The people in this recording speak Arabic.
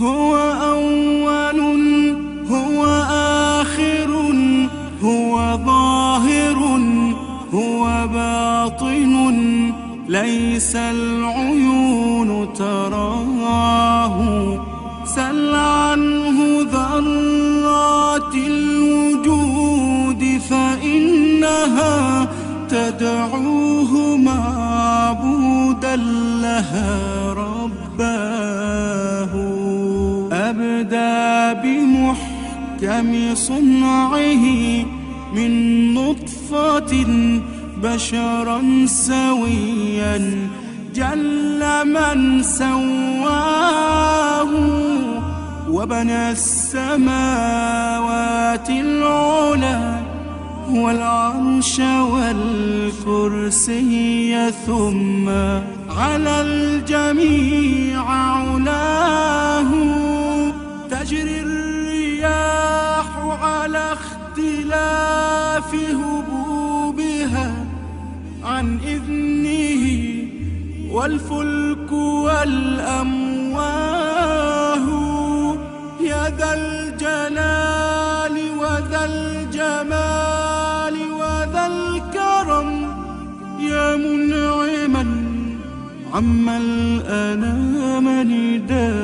هو أول هو آخر هو ظاهر هو باطن ليس العيون تراه. سل عنه ذرات الوجود فإنها تدعوه معبودا لها. أبدى بمحكم صنعه من نطفة بشرا سويا جل من سواه وبنى السماوات العلى والعرش والكرسي ثم على الجميع على اختلاف هبوبها عن إذنه والفلك والأمواه يا ذا الجلال وذا الجمال وذا الكرم يا منعما عم الأنام نداه